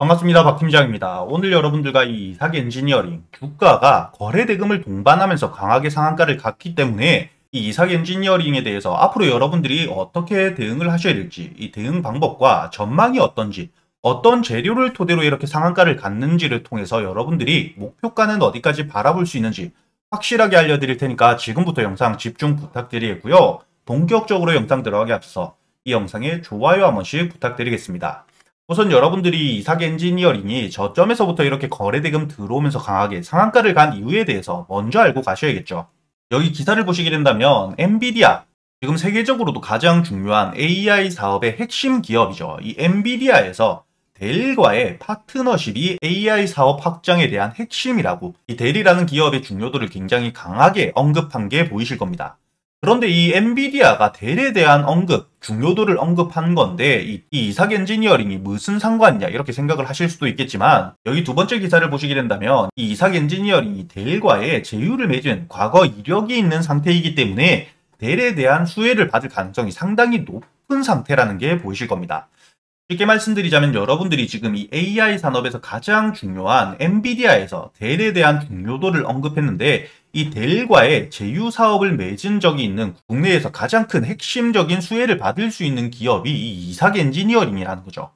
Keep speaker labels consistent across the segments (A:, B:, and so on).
A: 반갑습니다. 박 팀장입니다. 오늘 여러분들과 이 이삭 엔지니어링 주가가 거래 대금을 동반하면서 강하게 상한가를 갔기 때문에 이 이삭 엔지니어링에 대해서 앞으로 여러분들이 어떻게 대응을 하셔야 될지 이 대응 방법과 전망이 어떤지 어떤 재료를 토대로 이렇게 상한가를 갔는지를 통해서 여러분들이 목표가는 어디까지 바라볼 수 있는지 확실하게 알려드릴 테니까 지금부터 영상 집중 부탁드리겠고요. 본격적으로 영상 들어가기 앞서 이 영상에 좋아요 한 번씩 부탁드리겠습니다. 우선 여러분들이 이삭 엔지니어링이 저점에서부터 이렇게 거래대금 들어오면서 강하게 상한가를 간 이유에 대해서 먼저 알고 가셔야겠죠. 여기 기사를 보시게 된다면 엔비디아 지금 세계적으로도 가장 중요한 AI 사업의 핵심 기업이죠. 이 엔비디아에서 델과의 파트너십이 AI 사업 확장에 대한 핵심이라고 이 델이라는 기업의 중요도를 굉장히 강하게 언급한 게 보이실 겁니다. 그런데 이 엔비디아가 델에 대한 언급, 중요도를 언급한 건데 이, 이 이삭 엔지니어링이 무슨 상관이냐 이렇게 생각을 하실 수도 있겠지만 여기 두 번째 기사를 보시게 된다면 이 이삭 엔지니어링이 델과의 제휴를 맺은 과거 이력이 있는 상태이기 때문에 델에 대한 수혜를 받을 가능성이 상당히 높은 상태라는 게 보이실 겁니다. 쉽게 말씀드리자면 여러분들이 지금 이 AI 산업에서 가장 중요한 엔비디아에서 델에 대한 중요도를 언급했는데 이 델과의 제휴 사업을 맺은 적이 있는 국내에서 가장 큰 핵심적인 수혜를 받을 수 있는 기업이 이 이삭 엔지니어링이라는 거죠.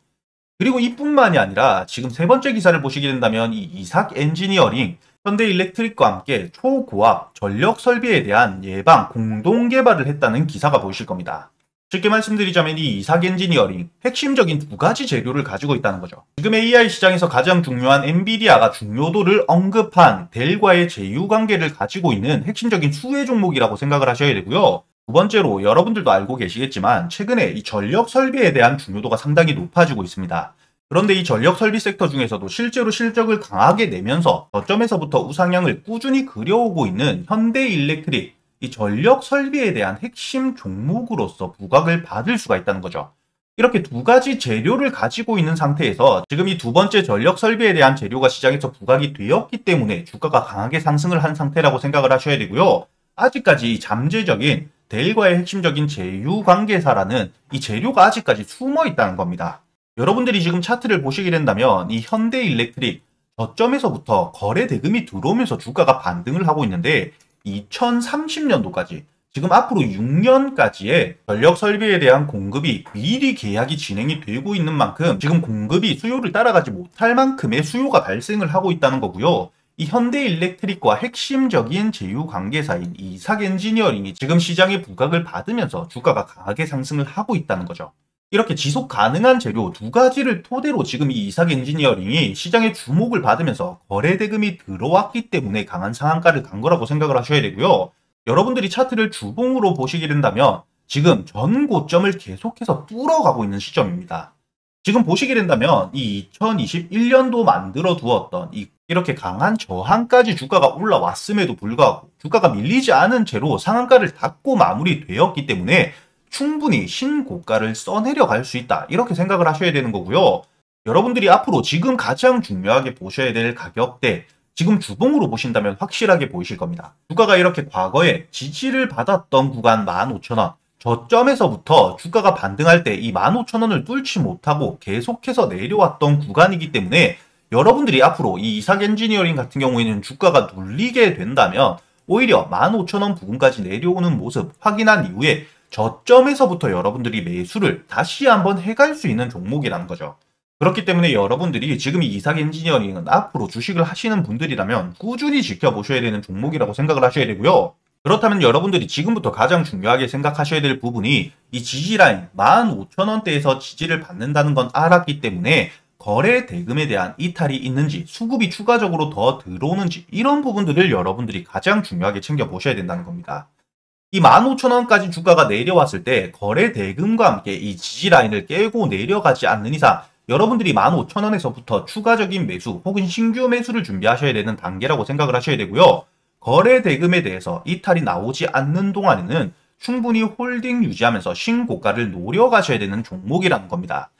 A: 그리고 이뿐만이 아니라 지금 세 번째 기사를 보시게 된다면 이 이삭 엔지니어링 현대 일렉트릭과 함께 초고압 전력 설비에 대한 예방 공동 개발을 했다는 기사가 보이실 겁니다. 쉽게 말씀드리자면 이 이삭 엔지니어링 핵심적인 두 가지 재료를 가지고 있다는 거죠. 지금 AI 시장에서 가장 중요한 엔비디아가 중요도를 언급한 델과의 제휴 관계를 가지고 있는 핵심적인 수혜 종목이라고 생각을 하셔야 되고요. 두 번째로 여러분들도 알고 계시겠지만 최근에 이 전력 설비에 대한 중요도가 상당히 높아지고 있습니다. 그런데 이 전력 설비 섹터 중에서도 실제로 실적을 강하게 내면서 저점에서부터 우상향을 꾸준히 그려오고 있는 현대 일렉트릭 이 전력 설비에 대한 핵심 종목으로서 부각을 받을 수가 있다는 거죠. 이렇게 두 가지 재료를 가지고 있는 상태에서 지금 이 두 번째 전력 설비에 대한 재료가 시장에서 부각이 되었기 때문에 주가가 강하게 상승을 한 상태라고 생각을 하셔야 되고요. 아직까지 잠재적인 델과의 핵심적인 제휴 관계사라는 이 재료가 아직까지 숨어 있다는 겁니다. 여러분들이 지금 차트를 보시게 된다면 이 현대 일렉트릭 저점에서부터 거래 대금이 들어오면서 주가가 반등을 하고 있는데 2030년도까지 지금 앞으로 6년까지의 전력 설비에 대한 공급이 미리 계약이 진행이 되고 있는 만큼 지금 공급이 수요를 따라가지 못할 만큼의 수요가 발생을 하고 있다는 거고요. 이 현대 일렉트릭과 핵심적인 제휴 관계사인 이삭 엔지니어링이 지금 시장의 부각을 받으면서 주가가 강하게 상승을 하고 있다는 거죠. 이렇게 지속 가능한 재료 두 가지를 토대로 지금 이 이삭 엔지니어링이 시장의 주목을 받으면서 거래 대금이 들어왔기 때문에 강한 상한가를 간 거라고 생각을 하셔야 되고요. 여러분들이 차트를 주봉으로 보시게 된다면 지금 전 고점을 계속해서 뚫어가고 있는 시점입니다. 지금 보시게 된다면 이 2021년도 만들어 두었던 이 이렇게 강한 저항까지 주가가 올라왔음에도 불구하고 주가가 밀리지 않은 채로 상한가를 닫고 마무리되었기 때문에 충분히 신고가를 써내려 갈 수 있다. 이렇게 생각을 하셔야 되는 거고요. 여러분들이 앞으로 지금 가장 중요하게 보셔야 될 가격대, 지금 주봉으로 보신다면 확실하게 보이실 겁니다. 주가가 이렇게 과거에 지지를 받았던 구간 15,000원, 저점에서부터 주가가 반등할 때 이 15,000원을 뚫지 못하고 계속해서 내려왔던 구간이기 때문에 여러분들이 앞으로 이 이삭 엔지니어링 같은 경우에는 주가가 눌리게 된다면 오히려 15,000원 부근까지 내려오는 모습 확인한 이후에 저점에서부터 여러분들이 매수를 다시 한번 해갈 수 있는 종목이라는 거죠. 그렇기 때문에 여러분들이 지금 이 이삭 엔지니어링은 앞으로 주식을 하시는 분들이라면 꾸준히 지켜보셔야 되는 종목이라고 생각을 하셔야 되고요. 그렇다면 여러분들이 지금부터 가장 중요하게 생각하셔야 될 부분이 이 지지라인 15,000원대에서 지지를 받는다는 건 알았기 때문에 거래 대금에 대한 이탈이 있는지 수급이 추가적으로 더 들어오는지 이런 부분들을 여러분들이 가장 중요하게 챙겨보셔야 된다는 겁니다. 이 15,000원까지 주가가 내려왔을 때 거래 대금과 함께 이 지지 라인을 깨고 내려가지 않는 이상 여러분들이 15,000원에서부터 추가적인 매수 혹은 신규 매수를 준비하셔야 되는 단계라고 생각을 하셔야 되고요. 거래 대금에 대해서 이탈이 나오지 않는 동안에는 충분히 홀딩 유지하면서 신고가를 노려가셔야 되는 종목이라는 겁니다.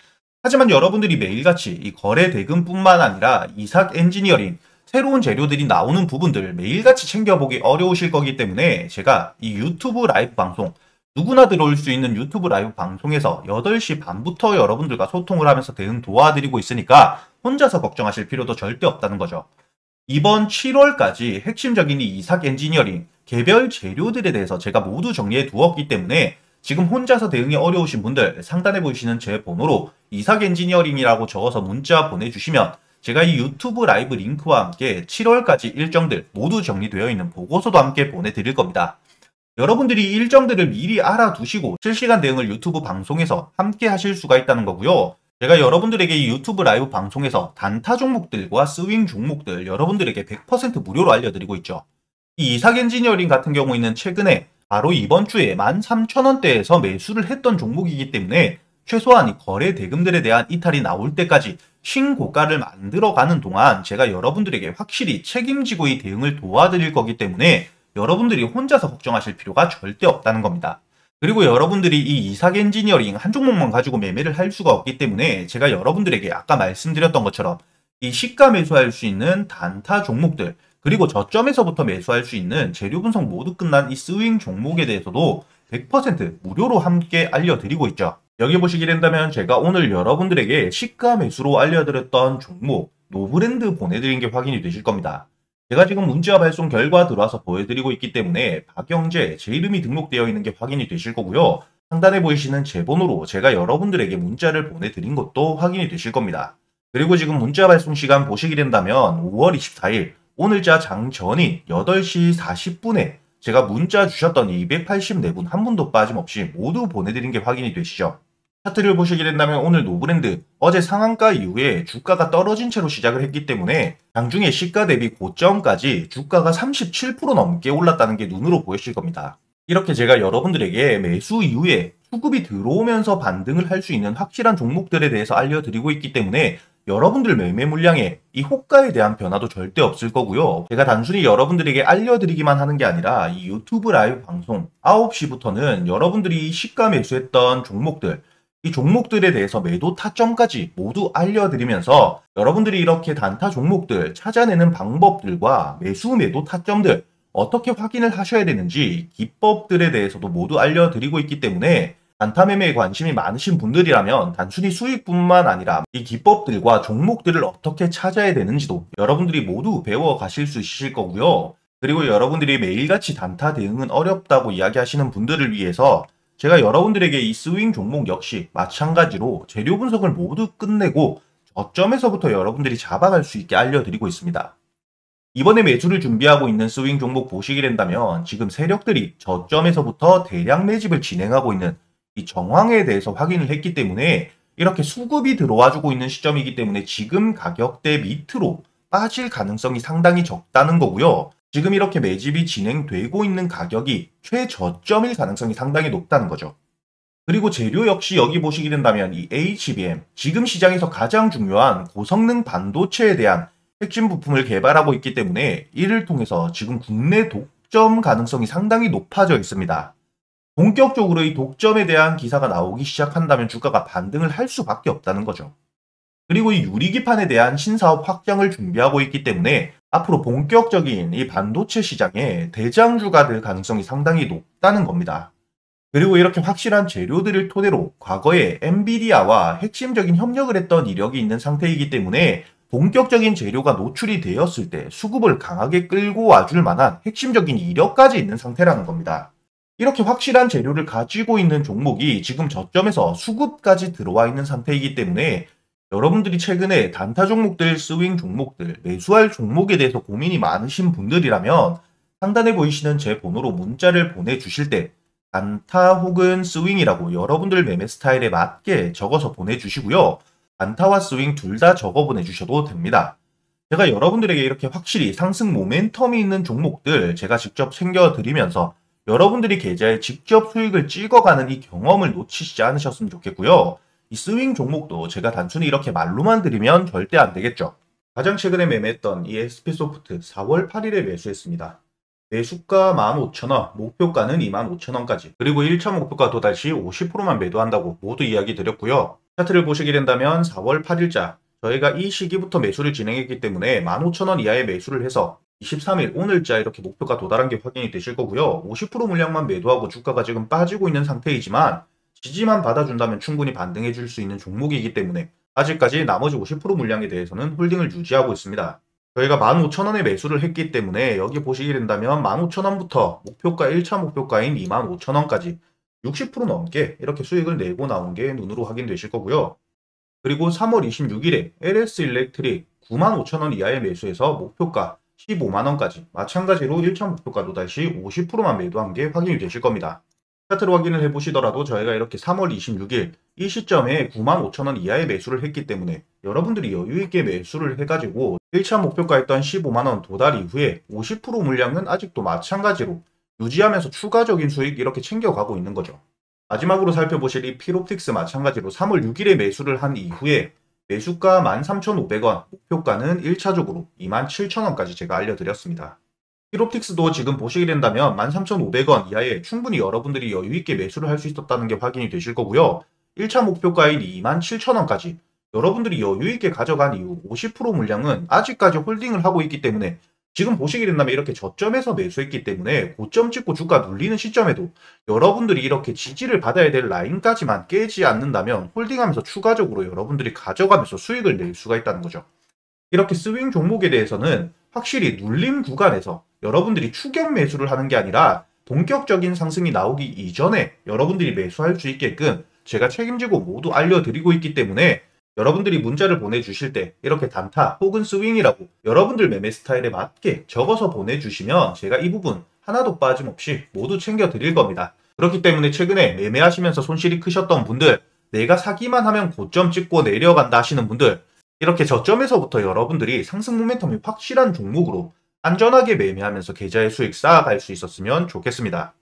A: 하지만 여러분들이 매일같이 이 거래 대금뿐만 아니라 이삭 엔지니어링 새로운 재료들이 나오는 부분들 매일같이 챙겨보기 어려우실 거기 때문에 제가 이 유튜브 라이브 방송 누구나 들어올 수 있는 유튜브 라이브 방송에서 8시 반부터 여러분들과 소통을 하면서 대응 도와드리고 있으니까 혼자서 걱정하실 필요도 절대 없다는 거죠. 이번 7월까지 핵심적인 이 이삭 엔지니어링 개별 재료들에 대해서 제가 모두 정리해 두었기 때문에 지금 혼자서 대응이 어려우신 분들 상단에 보이시는 제 번호로 이삭 엔지니어링이라고 적어서 문자 보내주시면 제가 이 유튜브 라이브 링크와 함께 7월까지 일정들 모두 정리되어 있는 보고서도 함께 보내드릴 겁니다. 여러분들이 일정들을 미리 알아두시고 실시간 대응을 유튜브 방송에서 함께 하실 수가 있다는 거고요. 제가 여러분들에게 이 유튜브 라이브 방송에서 단타 종목들과 스윙 종목들 여러분들에게 100% 무료로 알려드리고 있죠. 이 이삭 엔지니어링 같은 경우에는 최근에 바로 이번 주에 13,000원대에서 매수를 했던 종목이기 때문에 최소한 이 거래 대금들에 대한 이탈이 나올 때까지 신고가를 만들어가는 동안 제가 여러분들에게 확실히 책임지고 이 대응을 도와드릴 거기 때문에 여러분들이 혼자서 걱정하실 필요가 절대 없다는 겁니다. 그리고 여러분들이 이 이삭 엔지니어링 한 종목만 가지고 매매를 할 수가 없기 때문에 제가 여러분들에게 아까 말씀드렸던 것처럼 이 시가 매수할 수 있는 단타 종목들 그리고 저점에서부터 매수할 수 있는 재료 분석 모두 끝난 이 스윙 종목에 대해서도 100% 무료로 함께 알려드리고 있죠. 여기 보시게 된다면 제가 오늘 여러분들에게 시가 매수로 알려드렸던 종목 노브랜드 보내드린 게 확인이 되실 겁니다. 제가 지금 문자 발송 결과 들어와서 보여드리고 있기 때문에 박영재 제 이름이 등록되어 있는 게 확인이 되실 거고요. 상단에 보이시는 제 번호로 제가 여러분들에게 문자를 보내드린 것도 확인이 되실 겁니다. 그리고 지금 문자 발송 시간 보시게 된다면 5월 24일 오늘자 장전인 8시 40분에 제가 문자 주셨던 284분 한 분도 빠짐없이 모두 보내드린 게 확인이 되시죠. 차트를 보시게 된다면 오늘 노브랜드 어제 상한가 이후에 주가가 떨어진 채로 시작을 했기 때문에 장중에 시가 대비 고점까지 주가가 37% 넘게 올랐다는 게 눈으로 보이실 겁니다. 이렇게 제가 여러분들에게 매수 이후에 수급이 들어오면서 반등을 할 수 있는 확실한 종목들에 대해서 알려드리고 있기 때문에 여러분들 매매 물량에 이 호가에 대한 변화도 절대 없을 거고요. 제가 단순히 여러분들에게 알려드리기만 하는 게 아니라 이 유튜브 라이브 방송 9시부터는 여러분들이 시가 매수했던 종목들 이 종목들에 대해서 매도 타점까지 모두 알려드리면서 여러분들이 이렇게 단타 종목들 찾아내는 방법들과 매수 매도 타점들 어떻게 확인을 하셔야 되는지 기법들에 대해서도 모두 알려드리고 있기 때문에 단타 매매에 관심이 많으신 분들이라면 단순히 수익뿐만 아니라 이 기법들과 종목들을 어떻게 찾아야 되는지도 여러분들이 모두 배워 가실 수 있으실 거고요. 그리고 여러분들이 매일같이 단타 대응은 어렵다고 이야기하시는 분들을 위해서 제가 여러분들에게 이 스윙 종목 역시 마찬가지로 재료 분석을 모두 끝내고 저점에서부터 여러분들이 잡아갈 수 있게 알려드리고 있습니다. 이번에 매수를 준비하고 있는 스윙 종목 보시게 된다면 지금 세력들이 저점에서부터 대량 매집을 진행하고 있는 이 정황에 대해서 확인을 했기 때문에 이렇게 수급이 들어와주고 있는 시점이기 때문에 지금 가격대 밑으로 빠질 가능성이 상당히 적다는 거고요. 지금 이렇게 매집이 진행되고 있는 가격이 최저점일 가능성이 상당히 높다는 거죠. 그리고 재료 역시 여기 보시게 된다면 이 HBM, 지금 시장에서 가장 중요한 고성능 반도체에 대한 핵심 부품을 개발하고 있기 때문에 이를 통해서 지금 국내 독점 가능성이 상당히 높아져 있습니다. 본격적으로 이 독점에 대한 기사가 나오기 시작한다면 주가가 반등을 할 수밖에 없다는 거죠. 그리고 이 유리기판에 대한 신사업 확장을 준비하고 있기 때문에 앞으로 본격적인 이 반도체 시장에 대장주가 될 가능성이 상당히 높다는 겁니다. 그리고 이렇게 확실한 재료들을 토대로 과거에 엔비디아와 핵심적인 협력을 했던 이력이 있는 상태이기 때문에 본격적인 재료가 노출이 되었을 때 수급을 강하게 끌고 와줄 만한 핵심적인 이력까지 있는 상태라는 겁니다. 이렇게 확실한 재료를 가지고 있는 종목이 지금 저점에서 수급까지 들어와 있는 상태이기 때문에 여러분들이 최근에 단타 종목들, 스윙 종목들, 매수할 종목에 대해서 고민이 많으신 분들이라면 상단에 보이시는 제 번호로 문자를 보내주실 때 단타 혹은 스윙이라고 여러분들 매매 스타일에 맞게 적어서 보내주시고요. 단타와 스윙 둘 다 적어 보내주셔도 됩니다. 제가 여러분들에게 이렇게 확실히 상승 모멘텀이 있는 종목들 제가 직접 챙겨드리면서 여러분들이 계좌에 직접 수익을 찍어가는 이 경험을 놓치시지 않으셨으면 좋겠고요. 이 스윙 종목도 제가 단순히 이렇게 말로만 드리면 절대 안 되겠죠. 가장 최근에 매매했던 이 SP소프트 4월 8일에 매수했습니다. 매수가 15,000원, 목표가는 25,000원까지, 그리고 1차 목표가 도달 시 50%만 매도한다고 모두 이야기 드렸고요. 차트를 보시게 된다면 4월 8일자, 저희가 이 시기부터 매수를 진행했기 때문에 15,000원 이하의 매수를 해서 23일 오늘자 이렇게 목표가 도달한 게 확인이 되실 거고요. 50% 물량만 매도하고 주가가 지금 빠지고 있는 상태이지만 지지만 받아준다면 충분히 반등해 줄 수 있는 종목이기 때문에 아직까지 나머지 50% 물량에 대해서는 홀딩을 유지하고 있습니다. 저희가 15,000원에 매수를 했기 때문에 여기 보시게 된다면 15,000원부터 목표가 1차 목표가인 25,000원까지 60% 넘게 이렇게 수익을 내고 나온 게 눈으로 확인되실 거고요. 그리고 3월 26일에 LS 일렉트릭 95,000원 이하의 매수해서 목표가 15만원까지 마찬가지로 1차 목표가 또다시 50%만 매도한 게 확인이 되실 겁니다. 차트로 확인을 해보시더라도 저희가 이렇게 3월 26일 이 시점에 95,000원 이하의 매수를 했기 때문에 여러분들이 여유있게 매수를 해가지고 1차 목표가였던 15만원 도달 이후에 50% 물량은 아직도 마찬가지로 유지하면서 추가적인 수익 이렇게 챙겨가고 있는 거죠. 마지막으로 살펴보실 이 피롭틱스 마찬가지로 3월 6일에 매수를 한 이후에 매수가 13,500원, 목표가는 1차적으로 27,000원까지 제가 알려드렸습니다. 피롭틱스도 지금 보시게 된다면 13,500원 이하에 충분히 여러분들이 여유있게 매수를 할 수 있었다는 게 확인이 되실 거고요. 1차 목표가인 27,000원까지 여러분들이 여유있게 가져간 이후 50% 물량은 아직까지 홀딩을 하고 있기 때문에 지금 보시게 된다면 이렇게 저점에서 매수했기 때문에 고점 찍고 주가 눌리는 시점에도 여러분들이 이렇게 지지를 받아야 될 라인까지만 깨지 않는다면 홀딩하면서 추가적으로 여러분들이 가져가면서 수익을 낼 수가 있다는 거죠. 이렇게 스윙 종목에 대해서는 확실히 눌림 구간에서 여러분들이 추격 매수를 하는 게 아니라 본격적인 상승이 나오기 이전에 여러분들이 매수할 수 있게끔 제가 책임지고 모두 알려드리고 있기 때문에 여러분들이 문자를 보내주실 때 이렇게 단타 혹은 스윙이라고 여러분들 매매 스타일에 맞게 적어서 보내주시면 제가 이 부분 하나도 빠짐없이 모두 챙겨 드릴 겁니다. 그렇기 때문에 최근에 매매하시면서 손실이 크셨던 분들 내가 사기만 하면 고점 찍고 내려간다 하시는 분들 이렇게 저점에서부터 여러분들이 상승 모멘텀이 확실한 종목으로 안전하게 매매하면서 계좌의 수익 쌓아갈 수 있었으면 좋겠습니다.